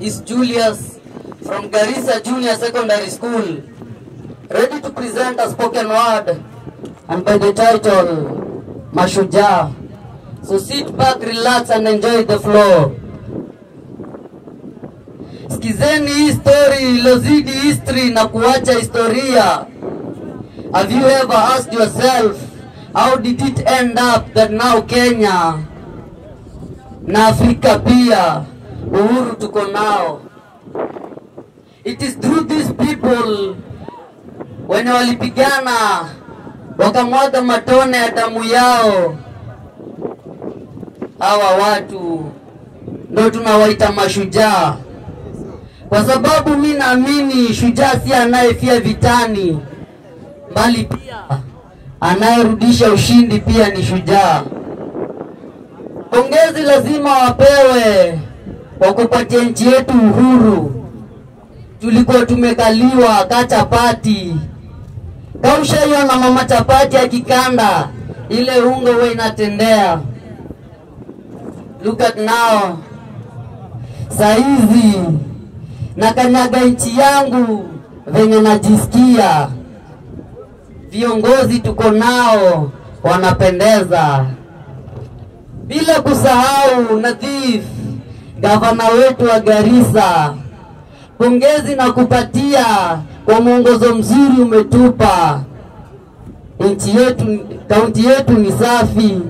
is Julius from Garissa Junior Secondary School, ready to present a spoken word and by the title Mashuja. So sit back, relax and enjoy the floor. Sikizeni hii story ilozidi history na kuacha historia. Have you ever asked yourself how did it end up that now Kenya na Afrika pia uhuru tuko nao? It is through these people wenye walipigana wakamwaga matone ya damu yao, hawa watu ndo tunawaita mashujaa, kwa sababu mi naamini shujaa si anayefia vitani, bali pia anayerudisha ushindi pia ni shujaa. Pongezi lazima wapewe kwa kupatia nchi yetu uhuru. Tulikuwa tumekaliwa ka chapati, kaushaiona mama chapati akikanda ile unga huwa inatendea. Look at now, saizi na kanyaga nchi yangu venye najisikia. Viongozi tuko nao wanapendeza, bila kusahau Nadhif, gavana wetu wa Garissa. Pongezi na kupatia kwa mwongozo mzuri umetupa. Nchi yetu, kaunti yetu ni safi,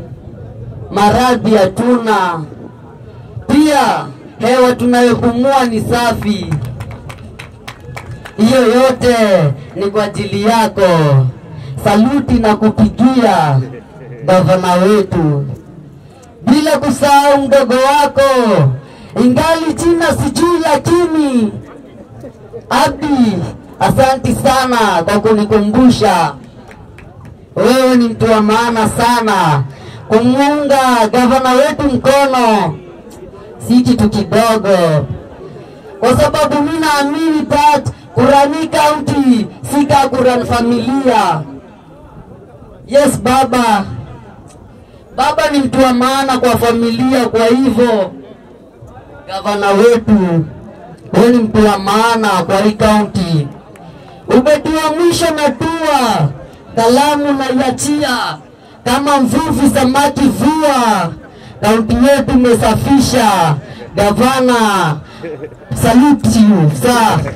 maradhi hatuna, pia hewa tunayopumua ni safi. Hiyo yote ni kwa ajili yako. Saluti na kupigia gavana wetu, bila kusahau mdogo wako, ingali jina sijui, lakini Abdi, asanti sana kwa kunikumbusha. Wewe ni mtu wa maana sana. Kumuunga gavana wetu mkono si kitu kidogo, kwa sababu mi naamini that kurani kaunti si Kakuran familia. Yes baba, baba ni mtu wa maana kwa familia. Kwa hivyo gavana wetu, wewe ni mtu wa maana kwa hii kaunti. Umetua mwisho na tua kalamu na iachia kama mvuvi samaki vua. Kaunti yetu imesafisha. Gavana, salute you sir.